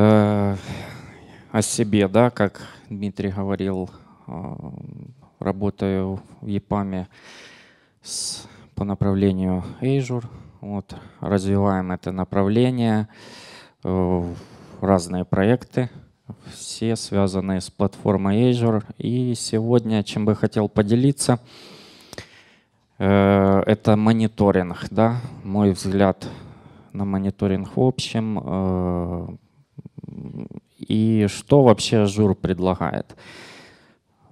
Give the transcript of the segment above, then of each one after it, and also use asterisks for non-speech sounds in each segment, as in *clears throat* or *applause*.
Э, о себе, да, как Дмитрий говорил, э, работаю в ЕПАМе с, по направлению Azure. Вот, развиваем это направление, э, разные проекты, все связанные с платформой Azure. И сегодня, чем бы хотел поделиться, это мониторинг. Да? Мой взгляд на мониторинг в общем. И что вообще Azure предлагает.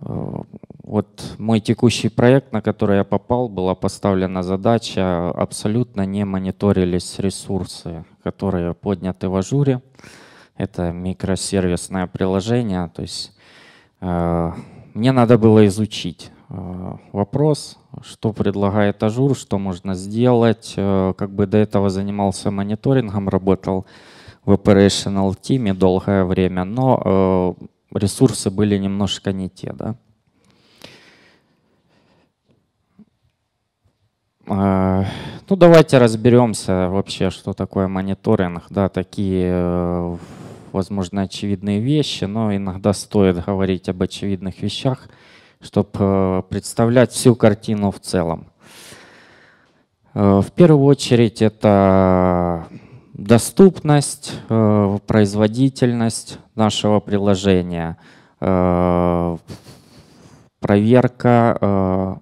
Вот мой текущий проект, на который я попал, была поставлена задача, абсолютно не мониторились ресурсы, которые подняты в Azure е. Это микросервисное приложение. То есть э, мне надо было изучить э, вопрос, что предлагает Azure, что можно сделать. Э, как бы до этого занимался мониторингом, работал в operational team долгое время, но э, ресурсы были немножко не те. Да? Э, ну, давайте разберемся вообще, что такое мониторинг. Да, такие, э, возможно, очевидные вещи, но иногда стоит говорить об очевидных вещах, чтобы э, представлять всю картину в целом. В первую очередь это доступность, производительность нашего приложения, проверка, э,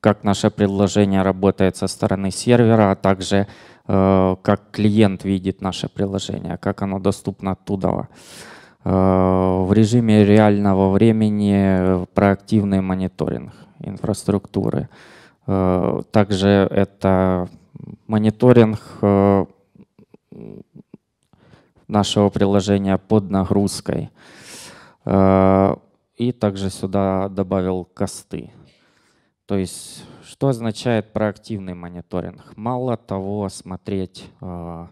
как наше предложение работает со стороны сервера, а также э, как клиент видит наше приложение, как оно доступно оттуда. Э, в режиме реального времени проактивный мониторинг инфраструктуры. Также это мониторинг нашего приложения под нагрузкой. И также сюда добавил косты. То есть, что означает проактивный мониторинг? Мало того, смотреть э,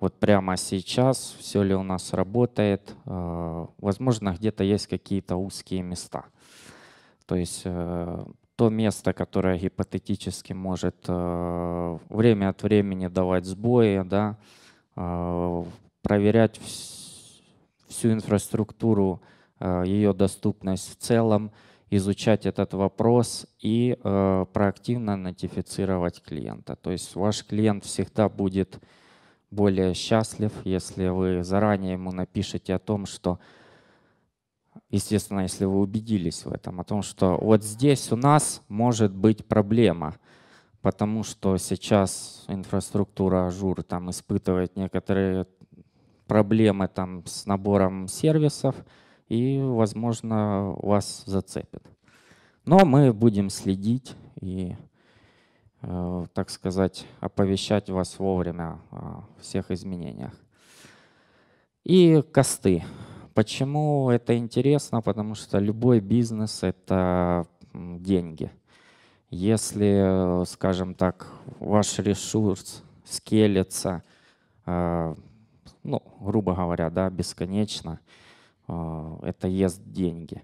вот прямо сейчас, все ли у нас работает. Э, возможно, где-то есть какие-то узкие места. То есть э, то место, которое гипотетически может э, время от времени давать сбои, да, э, проверять всю инфраструктуру Э, ее доступность в целом, изучать этот вопрос и проактивно нотифицировать клиента. То есть ваш клиент всегда будет более счастлив, если вы заранее ему напишите о том, что, естественно, если вы убедились в этом, о том, что вот здесь у нас может быть проблема, потому что сейчас инфраструктура Ажур там испытывает некоторые проблемы там с набором сервисов, и, возможно, вас зацепит. Но мы будем следить и, э, так сказать, оповещать вас вовремя о всех изменениях. И косты. Почему это интересно? Потому что любой бизнес — это деньги. Если, скажем так, ваш ресурс скейлится, э, ну, грубо говоря, да, бесконечно, а, это ест деньги.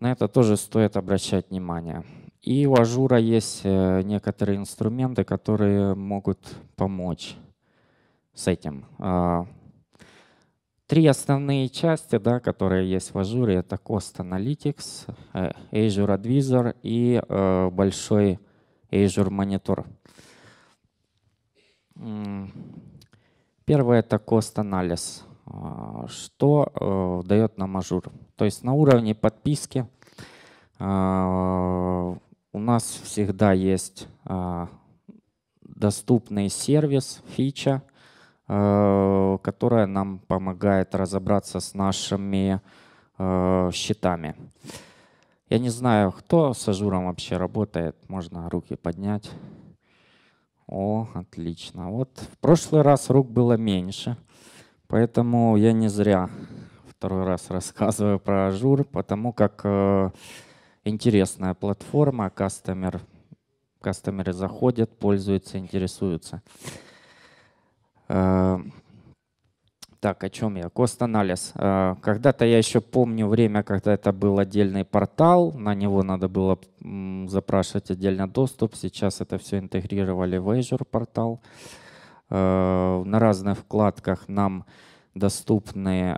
На это тоже стоит обращать внимание. И у Azure а есть э, некоторые инструменты, которые могут помочь с этим. Три основные части, да, которые есть в Azure е, это Cost Analytics, э, Azure Advisor и э, большой Azure Monitor. Первое — это Cost Analysis. А, что э, дает нам Azure. То есть на уровне подписки а, у нас всегда есть а, доступный сервис, фича, которая нам помогает разобраться с нашими счетами. Я не знаю, кто с Azure ом вообще работает. Можно руки поднять. О, отлично. Вот в прошлый раз рук было меньше. Поэтому я не зря второй раз рассказываю про Azure, потому как э, интересная платформа, кастомер, кастомеры заходят, пользуются, интересуются. Э, так, о чем я? Кост-анализ. Э, когда-то я еще помню время, когда это был отдельный портал, на него надо было запрашивать отдельно доступ. Сейчас это все интегрировали в Azure портал. Э, на разных вкладках нам доступны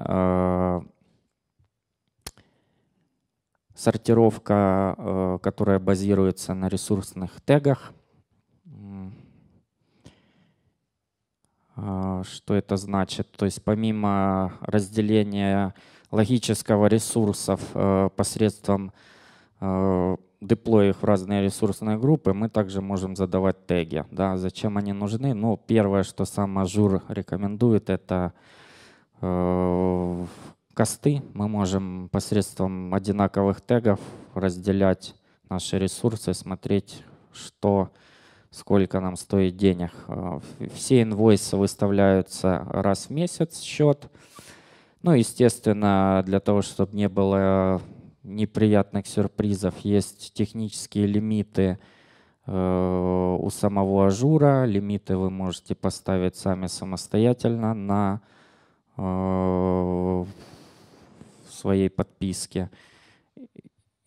сортировка, которая базируется на ресурсных тегах. Что это значит? То есть помимо разделения логического ресурсов э, посредством э, деплоя их в разные ресурсные группы, мы также можем задавать теги. Да, зачем они нужны? Ну, первое, что сам Azure рекомендует, это э, косты. Мы можем посредством одинаковых тегов разделять наши ресурсы, смотреть, что сколько нам стоит денег. Э, все инвойсы выставляются раз в месяц счет. Ну, естественно, для того, чтобы не было неприятных сюрпризов, есть технические лимиты э, у самого Azure а. Лимиты вы можете поставить сами самостоятельно на э, своей подписке.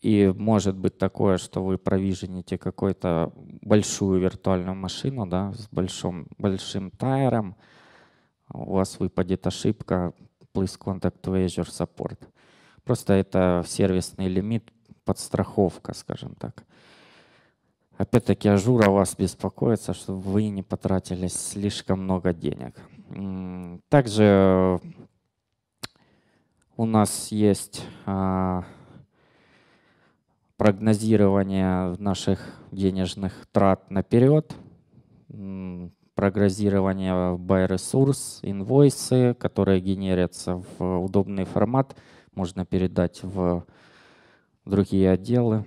И может быть такое, что вы провижените какую-то большую виртуальную машину да, с большим, большим tier ом, у вас выпадет ошибка Please contact to Azure Support. Просто это сервисный лимит, подстраховка, скажем так. Опять-таки Azure о вас беспокоится, чтобы вы не потратили слишком много денег. Также у нас есть а, прогнозирование наших денежных трат наперед, прогнозирование by resource, инвойсы, которые генерятся в удобный формат, можно передать в другие отделы.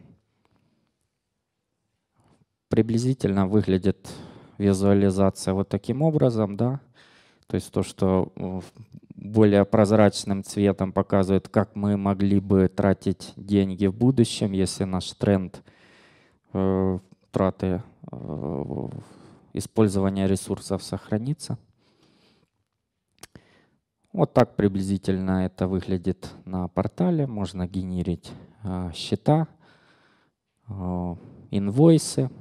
Приблизительно выглядит визуализация вот таким образом, да, то есть то, что более прозрачным цветом показывает, как мы могли бы тратить деньги в будущем, если наш тренд э, траты э, использования ресурсов сохранится. Вот так приблизительно это выглядит на портале. Можно генерить э, счета, э, инвойсы.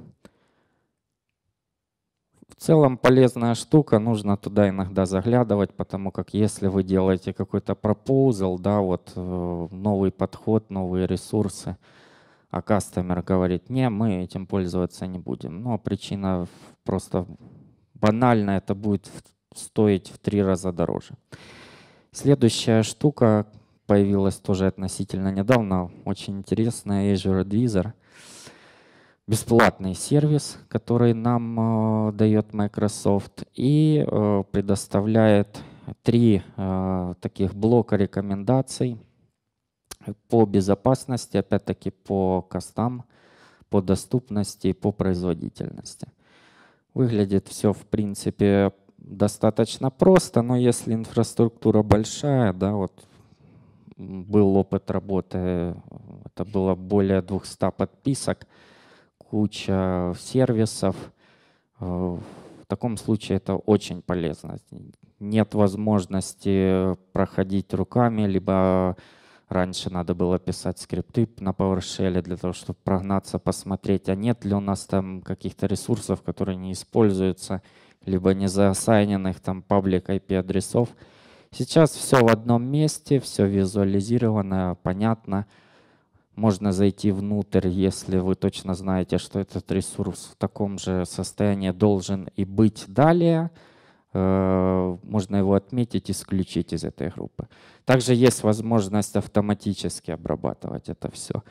В целом полезная штука, нужно туда иногда заглядывать, потому как если вы делаете какой-то пропозал, да, вот э, новый подход, новые ресурсы, а кастомер говорит, не, мы этим пользоваться не будем. Но причина просто банальная, это будет стоить в три раза дороже. Следующая штука появилась тоже относительно недавно, очень интересная, Azure Advisor бесплатный сервис, который нам э, дает Microsoft и э, предоставляет три э, таких блока рекомендаций по безопасности, опять-таки по костам, по доступности, по производительности. Выглядит все в принципе достаточно просто, но если инфраструктура большая, да, вот был опыт работы, это было более 200 подписок, куча сервисов. Э, в таком случае это очень полезно. Нет возможности проходить руками, либо раньше надо было писать скрипты на PowerShell для того, чтобы прогнаться, посмотреть, а нет ли у нас там каких-то ресурсов, которые не используются, либо не заосайненных там паблик IP адресов. Сейчас все в одном месте, все визуализировано, понятно. Можно зайти внутрь, если вы точно знаете, что этот ресурс в таком же состоянии должен и быть далее. Э, можно его отметить, исключить из этой группы. Также есть возможность автоматически обрабатывать это все.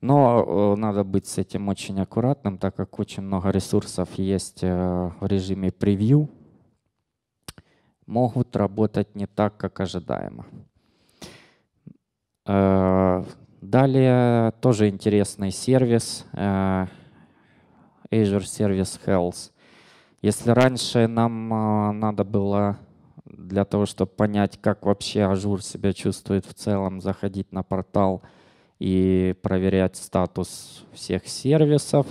Но э, надо быть с этим очень аккуратным, так как очень много ресурсов есть э, в режиме превью, могут работать не так, как ожидаемо. Далее тоже интересный сервис э, Azure Service Health. Если раньше нам э, надо было для того, чтобы понять, как вообще Azure себя чувствует в целом, заходить на портал и проверять статус всех сервисов,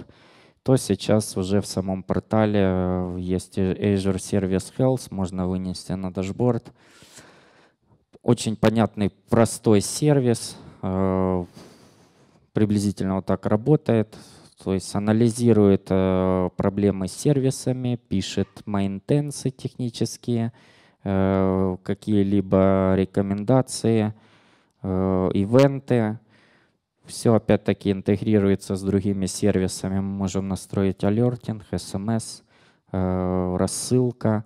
то сейчас уже в самом портале э, есть Azure Service Health, можно вынести на дашборд. Очень понятный, простой сервис, приблизительно вот так работает. То есть анализирует э, проблемы с сервисами, пишет мейнтенсы технические, э, какие-либо рекомендации, э, ивенты. Все опять-таки интегрируется с другими сервисами. Мы можем настроить алертинг, смс, рассылка,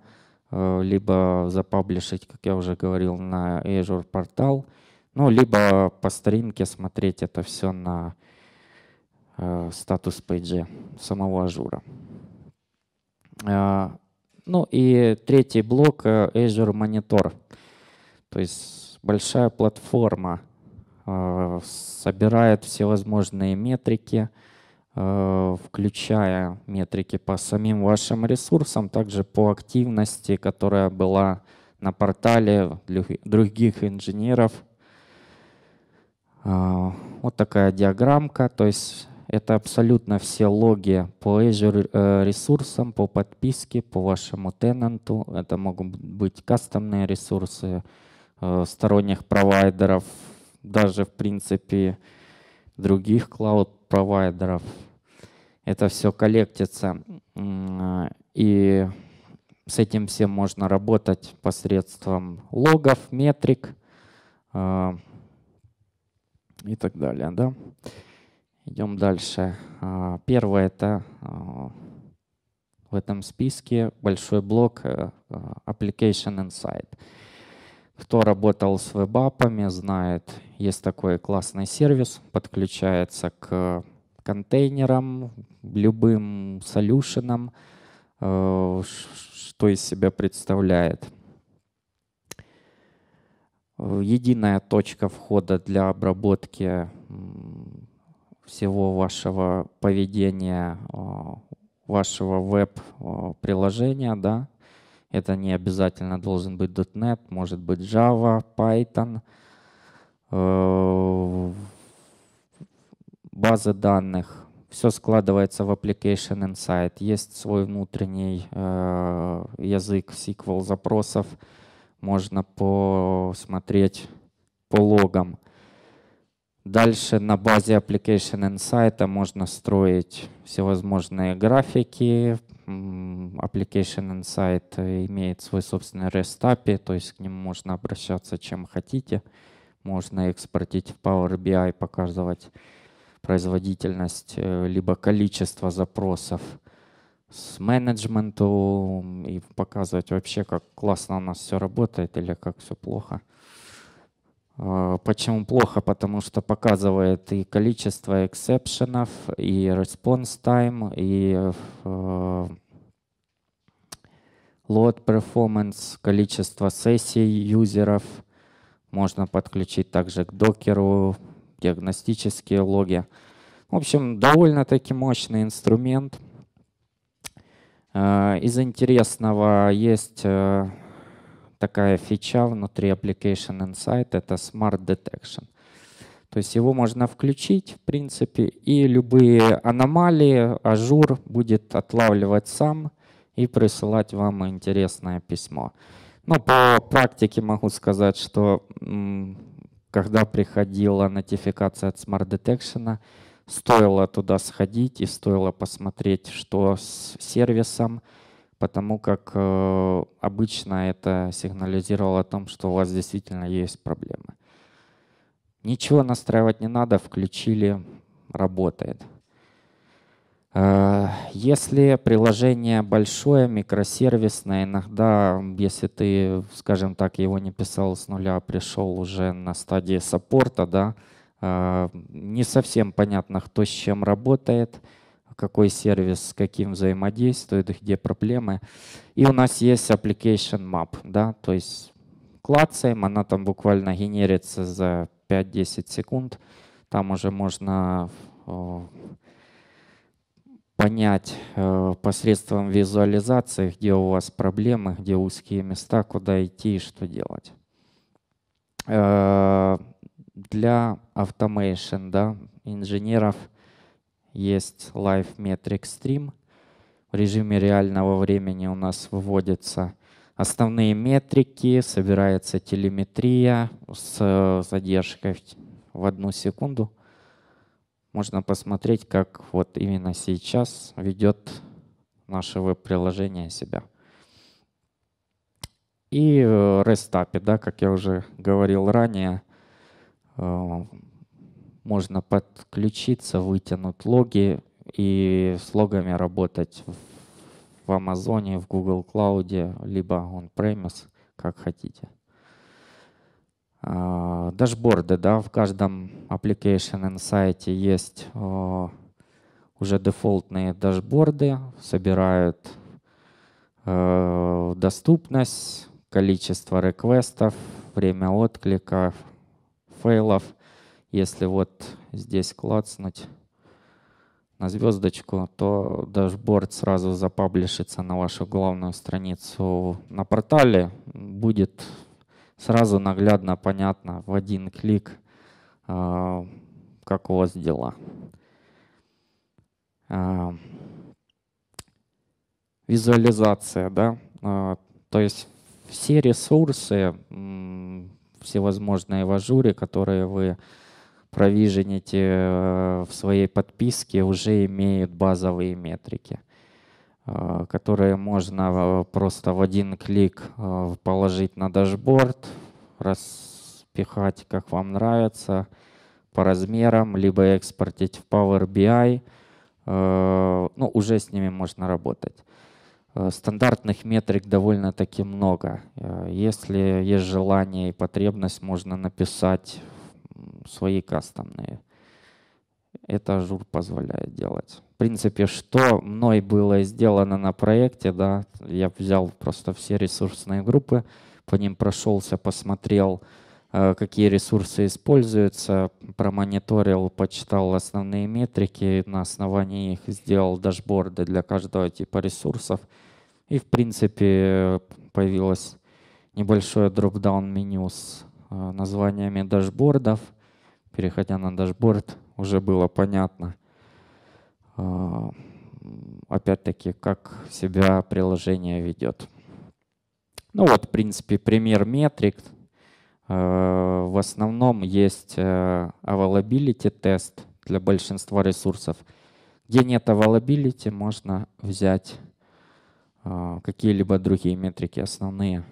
либо запаблишить, как я уже говорил, на Azure портал, ну, либо по старинке смотреть это все на status page е самого Azure а. Ну и третий блок э, Azure Monitor. То есть большая платформа э, собирает всевозможные метрики, э, включая метрики по самим вашим ресурсам, также по активности, которая была на портале других инженеров. Вот такая диаграммка, то есть это абсолютно все логи по Azure э, ресурсам, по подписке, по вашему тенанту. Это могут быть кастомные ресурсы э, сторонних провайдеров, даже в принципе других клауд-провайдеров. Это все коллектится. И с этим всем можно работать посредством логов, метрик э, и так далее. Да? Идем дальше. А, первое это а, в этом списке большой блок э, а, Application Insight. Кто работал с вебапами, знает, есть такой классный сервис, подключается к контейнерам, любым солюшенам, э, что из себя представляет. Единая точка входа для обработки всего вашего поведения, вашего веб-приложения, да. Это не обязательно должен быть .NET, может быть Java, Python, э, базы данных. Все складывается в Application Insight. Есть свой внутренний э, язык SQL запросов. Можно посмотреть по логам. Дальше на базе Application Insight можно строить всевозможные графики. Application Insight имеет свой собственный REST API, то есть к нему можно обращаться чем хотите. Можно экспортить в Power BI, показывать производительность, э, либо количество запросов с менеджменту и показывать вообще, как классно у нас все работает или как все плохо. А, почему плохо? Потому что показывает и количество эксепшенов, и response time, и uh, load performance, количество сессий юзеров. Можно подключить также к Docker у, диагностические логи. В общем, довольно-таки мощный инструмент. Э, из интересного есть э, такая фича внутри Application Insight — это Smart Detection. То есть его можно включить, в принципе, и любые аномалии Azure будет отлавливать сам и присылать вам интересное письмо. Но по практике могу сказать, что когда приходила нотификация от Smart Detection, стоило туда сходить и стоило посмотреть, что с сервисом, потому как э, обычно это сигнализировало о том, что у вас действительно есть проблемы. Ничего настраивать не надо, включили, работает. Э, если приложение большое, микросервисное, иногда, если ты, скажем так, его не писал с нуля, а пришел уже на стадии саппорта, да, не совсем понятно, кто с чем работает – какой сервис с каким взаимодействует, где проблемы. И у нас есть application map, да, то есть клацаем, она там буквально генерится за 5-10 секунд. Там уже можно понять э, посредством визуализации, где у вас проблемы, где узкие места, куда идти и что делать. Э, для automation, да, инженеров – есть Live Metric Stream. В режиме реального времени у нас выводятся основные метрики, собирается телеметрия с задержкой в одну секунду. Можно посмотреть, как вот именно сейчас ведет наше веб-приложение себя. И REST API, да, как я уже говорил ранее, можно подключиться, вытянуть логи и с логами работать в Амазоне, в Google Cloud, либо on-premise, как хотите. А, дашборды, да, в каждом application insight есть уже дефолтные дашборды, собирают э, доступность, количество request ов, время отклика, fail ов. Если вот здесь клацнуть на звездочку, то дашборд сразу за publish ится на вашу главную страницу на портале. Будет сразу наглядно понятно в один клик, э, как у вас дела. Э, визуализация, да, э, то есть все ресурсы всевозможные в Azure е, которые вы provision ите в своей подписке, уже имеют базовые метрики, которые можно просто в один клик положить на дашборд, распихать, как вам нравится, по размерам, либо экспортить в Power BI. Э, ну, уже с ними можно работать. Э, стандартных метрик довольно-таки много. Э, если есть желание и потребность, можно написать свои кастомные. Это Azure позволяет делать. В принципе, что мной было сделано на проекте, да, я взял просто все ресурсные группы, по ним прошелся, посмотрел, какие ресурсы используются, промониторил, почитал основные метрики, на основании их сделал дашборды для каждого типа ресурсов. И, в принципе, появилось небольшое drop-down меню с э, названиями дашбордов. Переходя на дашборд, уже было понятно, э, опять-таки, как себя приложение ведет. Ну вот, в принципе, пример метрик. Э, в основном есть э, availability тест для большинства ресурсов. Где нет availability, можно взять э, какие-либо другие метрики основные.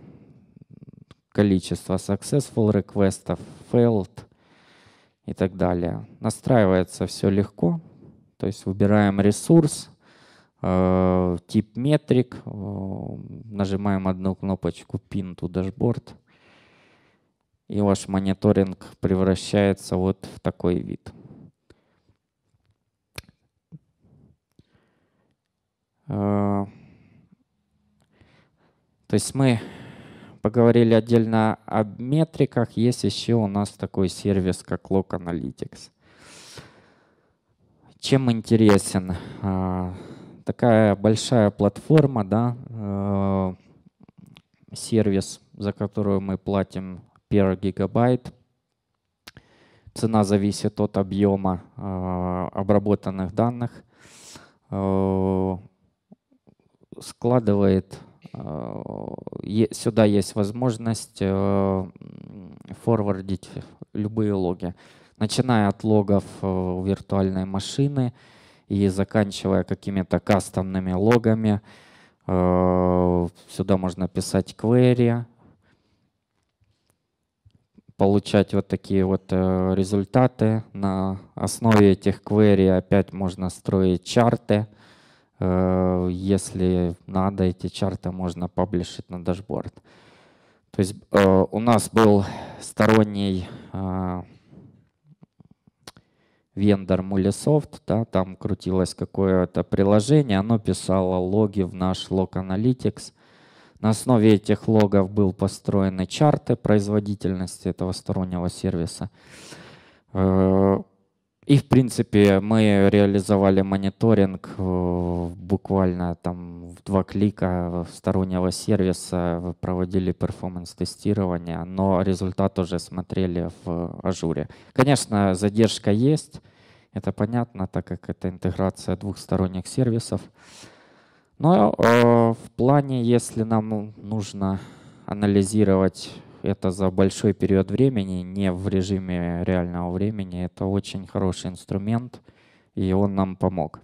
Количество successful requests, failed и так далее. Настраивается все легко. То есть выбираем ресурс, тип метрик, нажимаем одну кнопочку Pin to Dashboard, и ваш мониторинг превращается вот в такой вид. Э, то есть мы поговорили отдельно об метриках. Есть еще у нас такой сервис, как Log Analytics. Чем интересен? такая большая платформа, да, э, сервис, за которую мы платим per гигабайт. Цена зависит от объема э, обработанных данных. Э, складывает, сюда есть возможность форвардить любые логи, начиная от логов виртуальной машины, и заканчивая какими-то кастомными логами. Сюда можно писать query, получать вот такие вот э, результаты. На основе этих query опять можно строить чарты. Э, если надо, эти чарты можно паблишить на дашборд. То есть у нас был сторонний вендор Mulesoft, да, там крутилось какое-то приложение, оно писало логи в наш Log Analytics. На основе этих логов был построены чарты производительности этого стороннего сервиса. Э, и, в принципе, мы реализовали мониторинг э, буквально там в два клика стороннего сервиса, проводили перформанс-тестирование, но результат уже смотрели в ажуре. Конечно, задержка есть, это понятно, так как это интеграция двухсторонних сервисов. Но э, в плане, если нам нужно анализировать это за большой период времени, не в режиме реального времени. Это очень хороший инструмент, и он нам помог.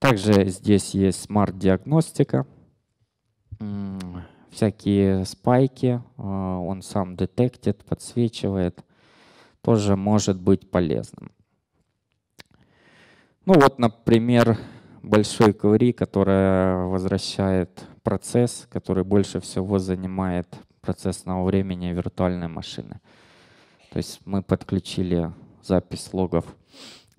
Также здесь есть смарт-диагностика. всякие спайки, он сам детектит, подсвечивает, тоже может быть полезным. Ну вот, например, большой query, которая возвращает процесс, который больше всего занимает процессного времени виртуальной машины. То есть мы подключили запись логов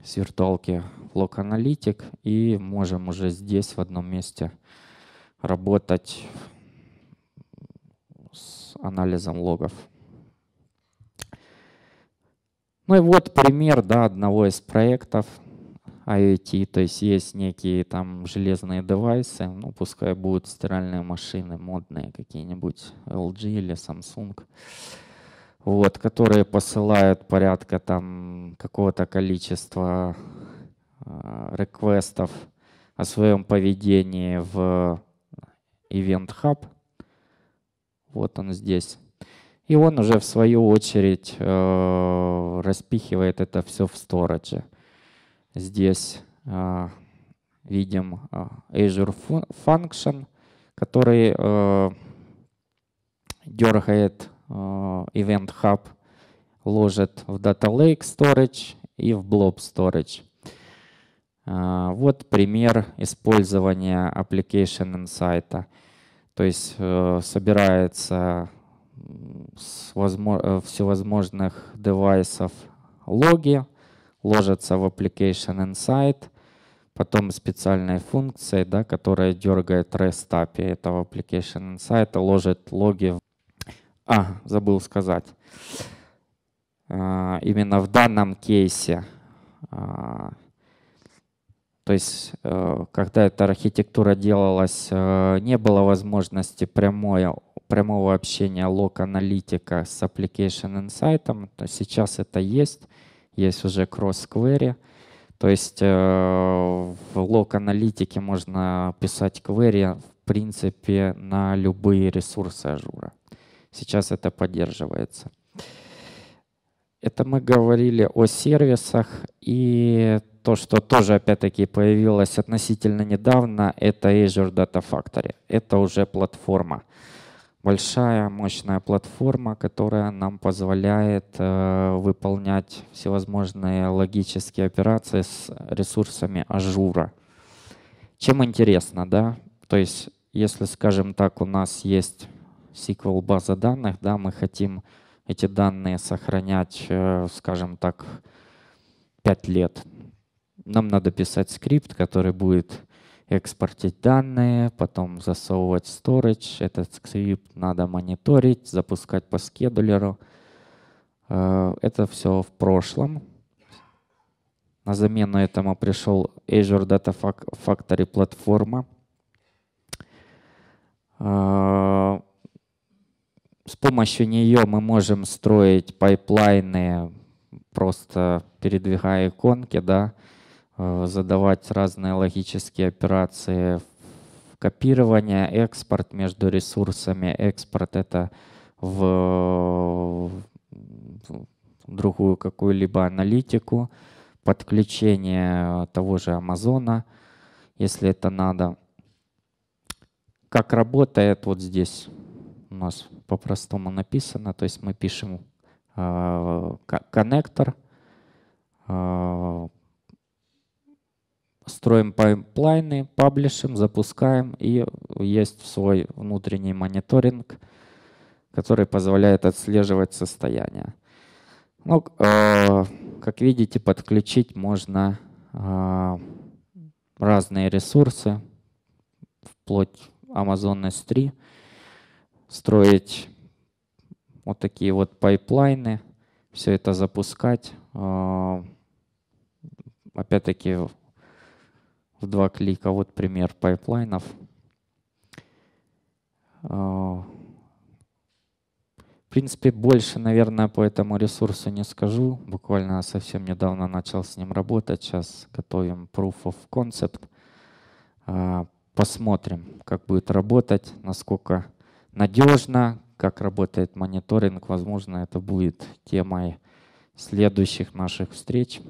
с виртуалки в Log Analytic и можем уже здесь в одном месте работать с анализом логов. Ну и вот пример да, одного из проектов IoT, то есть есть некие там железные девайсы, ну пускай будут стиральные машины модные какие-нибудь, LG или Samsung, вот, которые посылают порядка там какого-то количества э, реквестов о своем поведении в Event Hub. Вот он здесь. И он уже в свою очередь э, распихивает это все в стороже. Здесь э, видим э, Azure Function, который э, дергает э, Event Hub, ложит в Data Lake Storage и в Blob Storage. Э, вот пример использования Application Insight. То есть э, собирается с возможно, всевозможных девайсов логи, ложится в Application Insight, потом специальной функцией, да, которая дергает REST API этого Application Insight, ложит логи. А, забыл сказать. А, именно в данном кейсе, а, то есть э, когда эта архитектура делалась, э, не было возможности прямой, прямого общения лог-аналитика с Application Insight. Сейчас это есть есть уже cross-query. То есть э, в лог-аналитике можно писать query в принципе на любые ресурсы Azure а. Сейчас это поддерживается. Это мы говорили о сервисах и то, что тоже опять-таки появилось относительно недавно, это Azure Data Factory. Это уже платформа большая, мощная платформа, которая нам позволяет э, выполнять всевозможные логические операции с ресурсами Azure а. Чем интересно, да? То есть, если, скажем так, у нас есть SQL база данных, да, мы хотим эти данные сохранять, э, скажем так, 5 лет. Нам надо писать скрипт, который будет экспортить данные, потом засовывать storage. Этот скрипт надо мониторить, запускать по скедулеру. Э, это все в прошлом. На замену этому пришел Azure Data Factory платформа. Э, с помощью нее мы можем строить пайплайны, просто передвигая иконки, да, задавать разные логические операции, копирование, экспорт между ресурсами. Экспорт — это в другую какую-либо аналитику, подключение того же Амазона, если это надо. Как работает вот здесь у нас по-простому написано, то есть мы пишем э, коннектор, э, строим пайплайны, publish им, запускаем, и есть свой внутренний мониторинг, который позволяет отслеживать состояние. Ну, э, как видите, подключить можно э, разные ресурсы, вплоть Amazon S3, строить вот такие вот пайплайны, все это запускать. Э, опять-таки в два клика. Вот пример пайплайнов. А, в принципе, больше, наверное, по этому ресурсу не скажу. Буквально совсем недавно начал с ним работать. Сейчас готовим Proof of Concept. А, посмотрим, как будет работать, насколько надежно, как работает мониторинг. Возможно, это будет темой следующих наших встреч.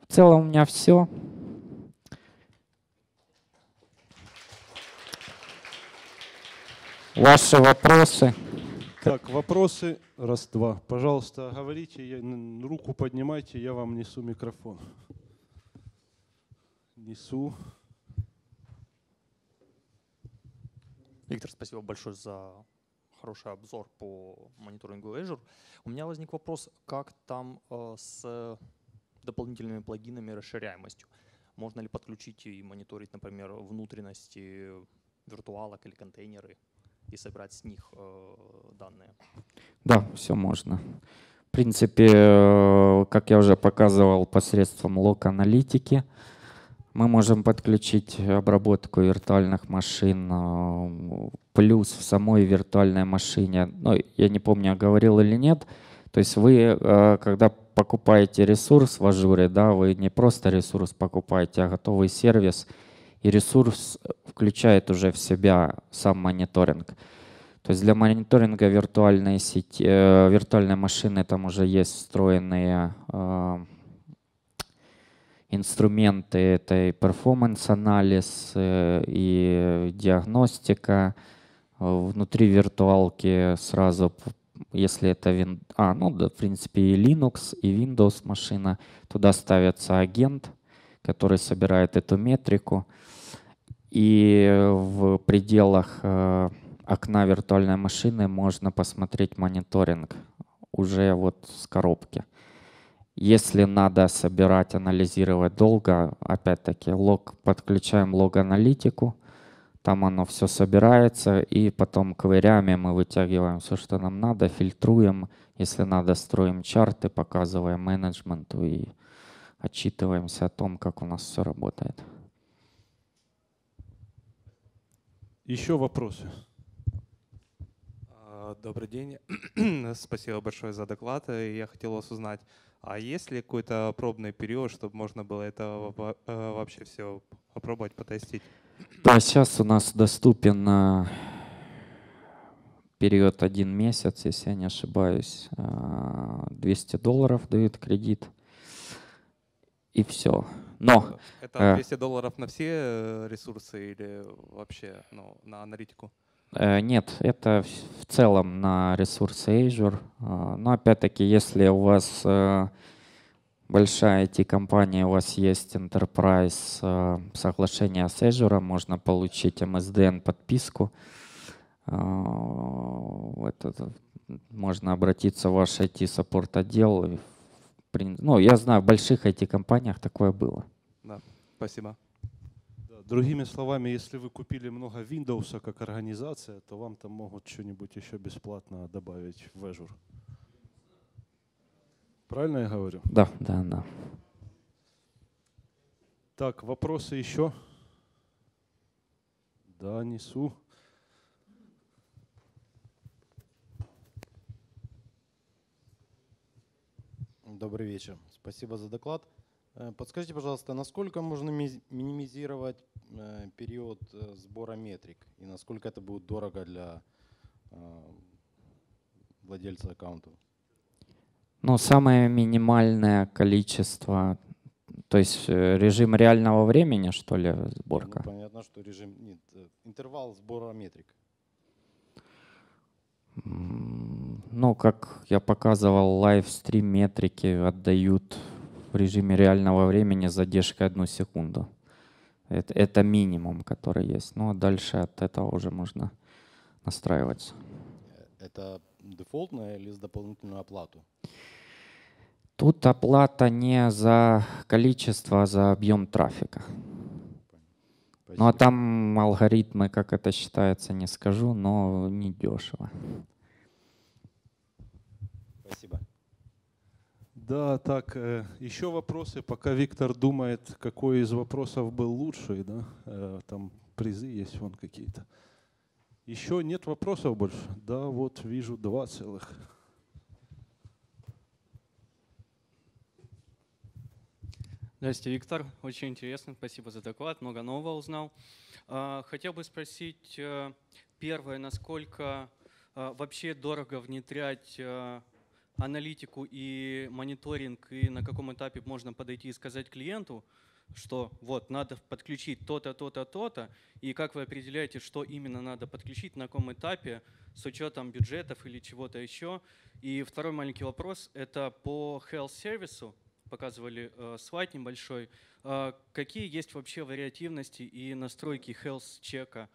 В целом у меня все. — Ваши вопросы? Так, вопросы. Раз, два. Пожалуйста, говорите, я, руку поднимайте, я вам несу микрофон. Несу. Виктор, спасибо большое за хороший обзор по мониторингу Azure. У меня возник вопрос, как там э, с дополнительными плагинами расширяемостью? Можно ли подключить и мониторить, например, внутренности виртуалок или контейнеры и собирать с них э, данные? Да, все можно. В принципе, э, как я уже показывал, посредством лог-аналитики мы можем подключить обработку виртуальных машин э, плюс в самой виртуальной машине. Ну, я не помню, говорил или нет. То есть вы, когда покупаете ресурс в ажуре, да, вы не просто ресурс покупаете, а готовый сервис, и ресурс включает уже в себя сам мониторинг. То есть для мониторинга виртуальной сети, э, виртуальной машины там уже есть встроенные э, инструменты, это и performance-анализ, э, и диагностика. Внутри виртуалки сразу если это Win... а, ну да, в принципе и Linux, и Windows машина, туда ставится агент, который собирает эту метрику, и в пределах э, окна виртуальной машины можно посмотреть мониторинг уже вот с коробки. Если надо собирать, анализировать долго, опять-таки лог, подключаем лог-аналитику, там оно все собирается, и потом квырями мы вытягиваем все, что нам надо, фильтруем. Если надо, строим чарты, показываем менеджменту и отчитываемся о том, как у нас все работает. Еще вопросы? А, добрый день. *clears throat* Спасибо большое за доклад. Я хотел вас узнать, а есть ли какой-то пробный период, чтобы можно было это э, вообще все попробовать, потестить? Да, сейчас у нас доступен период один месяц, если я не ошибаюсь. 200 а, долларов дают кредит. И все. Но... Это 200 э, долларов на все э, ресурсы или вообще ну, на аналитику? Э, нет, это в целом на ресурсы Azure. Но опять-таки, если у вас большая IT-компания, у вас есть Enterprise соглашение с Azure, можно получить MSDN подписку. Э, это, можно обратиться в ваш IT-саппорт отдел. Ну, я знаю, в больших IT-компаниях такое было. Да, спасибо. Другими словами, если вы купили много Windows как организация, то вам там могут что-нибудь еще бесплатно добавить в Azure. Правильно я говорю? Да, да, да. Так, вопросы еще? Да, несу. Добрый вечер. Спасибо за доклад. Э, подскажите, пожалуйста, насколько можно минимизировать э, период э, сбора метрик и насколько это будет дорого для владельца аккаунта? Ну, самое минимальное количество, то есть режим реального времени, что ли, сборка? Ну, понятно, что режим, нет, интервал сбора метрик. Ну, как я показывал, лайвстрим метрики отдают в режиме реального времени с задержкой одну секунду. Это, это минимум, который есть. Ну, а дальше от этого уже можно настраиваться. Это дефолтная или с дополнительную оплату? Тут оплата не за количество, а за объем трафика. Спасибо. Ну а там алгоритмы, как это считается, не скажу, но не дешево. Спасибо. Да, так, э, еще вопросы, пока Виктор думает, какой из вопросов был лучший, да, э, там призы есть вон какие-то. Еще нет вопросов больше? Да, вот вижу два целых. Здравствуйте, Виктор. Очень интересно. Спасибо за доклад. Много нового узнал. А, хотел бы спросить, э, первое, насколько э, вообще дорого внедрять аналитику и мониторинг, и на каком этапе можно подойти и сказать клиенту, что вот надо подключить то-то, то-то, то-то, и как вы определяете, что именно надо подключить, на каком этапе, с учетом бюджетов или чего-то еще. И второй маленький вопрос – это по health сервису показывали э, слайд небольшой. Э, какие есть вообще вариативности и настройки health чека?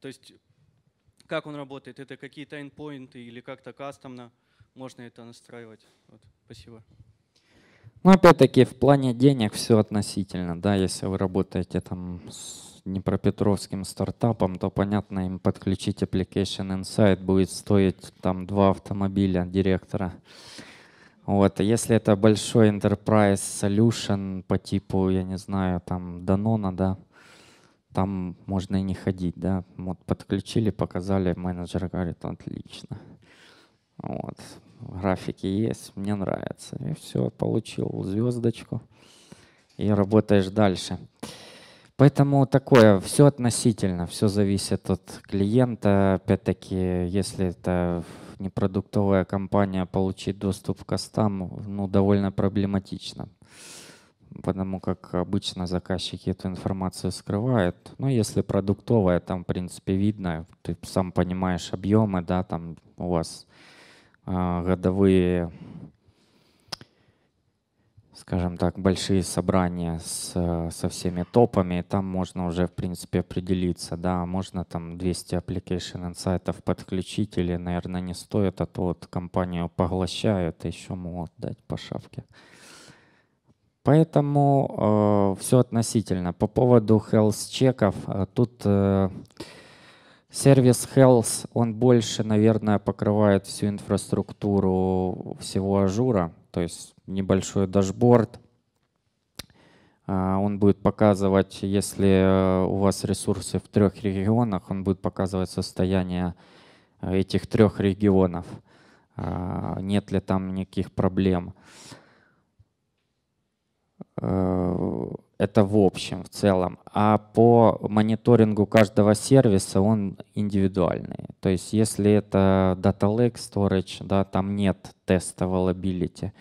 То есть как он работает? Это какие-то endpoinты или как-то кастомно можно это настраивать? Вот, спасибо. Ну, опять-таки, в плане денег все относительно, да, если вы работаете там с Днепропетровским стартапом, то, понятно, им подключить Application Insight будет стоить там два автомобиля директора. Вот. А если это большой enterprise solution по типу, я не знаю, там Danone, да, там можно и не ходить, да. Вот подключили, показали, менеджер говорит, отлично. Вот. Графики есть, мне нравится. И все, получил звездочку и работаешь дальше. Поэтому такое, все относительно, все зависит от клиента. Опять-таки, если это непродуктовая компания, получить доступ к костам ну, довольно проблематично потому как обычно заказчики эту информацию скрывают. Но если продуктовая, там, в принципе, видно, ты сам понимаешь объемы, да, там у вас годовые, скажем так, большие собрания с, со всеми топами, там можно уже, в принципе, определиться, да, можно там 200 application инсайтов подключить или, наверное, не стоит, а то вот компанию поглощают, и еще могут дать по шапке. Поэтому э, все относительно. По поводу health чеков, э, тут э, сервис health, он больше, наверное, покрывает всю инфраструктуру всего Azure а, то есть небольшой дашборд. Э, он будет показывать, если э, у вас ресурсы в трех регионах, он будет показывать состояние э, этих трех регионов. Э, нет ли там никаких проблем. Это в общем, в целом. А по мониторингу каждого сервиса он индивидуальный. То есть если это Data Lake Storage, да, там нет теста availability.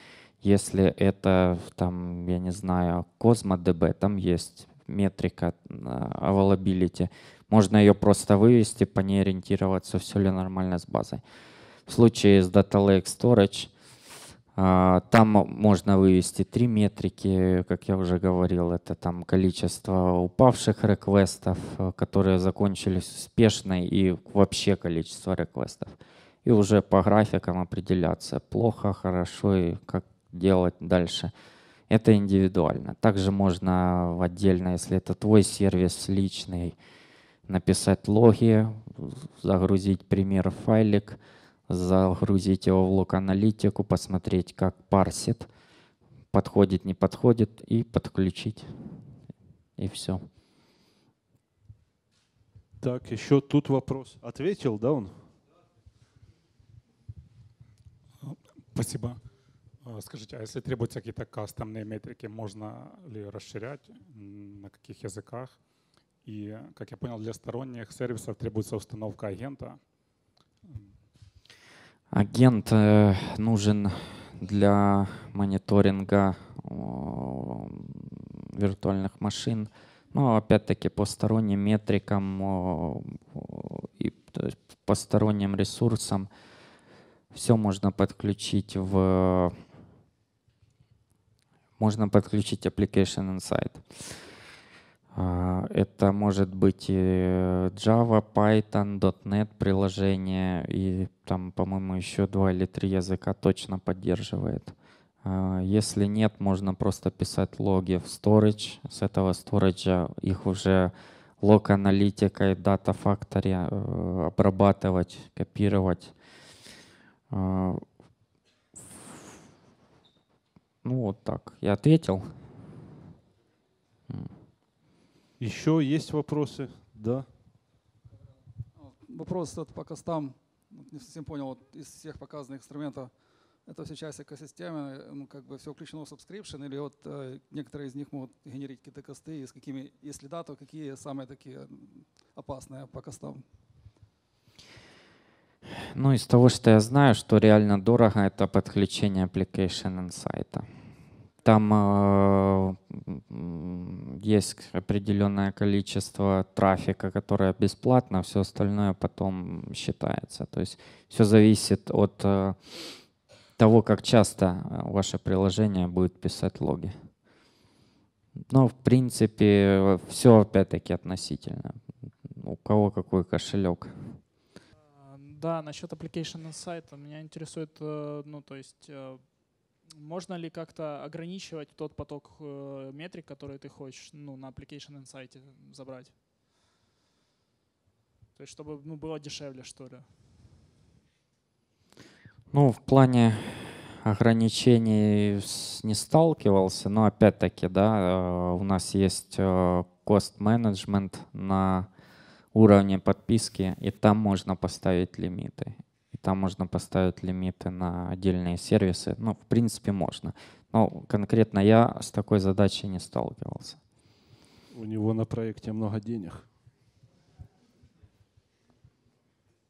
Если это, там, я не знаю, CosmoDB, там есть метрика э, availability. Можно ее просто вывести, по ней ориентироваться, все ли нормально с базой. В случае с Data Lake Storage а, там можно вывести три метрики, как я уже говорил, это там количество упавших реквестов, э, которые закончились успешно, и вообще количество реквестов. И уже по графикам определяться, плохо, хорошо, и как делать дальше. Это индивидуально. Также можно отдельно, если это твой сервис личный, написать логи, загрузить пример файлик, загрузить его в лог-аналитику, посмотреть, как парсит, подходит, не подходит, и подключить. И все. Так, еще тут вопрос. Ответил, да, он? Спасибо. А, скажите, а если требуются какие-то кастомные метрики, можно ли расширять, на каких языках? И, как я понял, для сторонних сервисов требуется установка агента. Агент э, нужен для мониторинга виртуальных машин. Но опять-таки по сторонним метрикам и по сторонним ресурсам все можно подключить в можно подключить Application Insight. А, это может быть и Java, Python, .NET приложение, и там, по-моему, еще два или три языка точно поддерживает. А, если нет, можно просто писать логи в storage. С этого storage их уже лог-аналитикой, Data Factory э, обрабатывать, копировать. А, ну вот так. Я ответил. Еще есть вопросы? Да. Вопрос вот по костам. Не совсем понял, вот из всех показанных инструментов, это все часть экосистемы, ну, как бы все включено в subscription, или вот э, некоторые из них могут генерить какие-то косты, и с какими, если да, то какие самые такие опасные по костам? Ну, из того, что я знаю, что реально дорого, это подключение Application Insight. Там э, есть определенное количество трафика, которое бесплатно, все остальное потом считается. То есть все зависит от э, того, как часто э, ваше приложение будет писать логи. Но в принципе все опять-таки относительно. У кого какой кошелек. А, Да, насчет Application Insight меня интересует, э, ну, то есть, можно ли как-то ограничивать тот поток э, метрик, который ты хочешь, ну, на Application Insight забрать? То есть, чтобы, ну, было дешевле, что ли? Ну, в плане ограничений не сталкивался, но опять-таки, да, э, у нас есть э, cost management на уровне подписки, и там можно поставить лимиты. Там можно поставить лимиты на отдельные сервисы. Ну, в принципе, можно. Но конкретно я с такой задачей не сталкивался. У него на проекте много денег.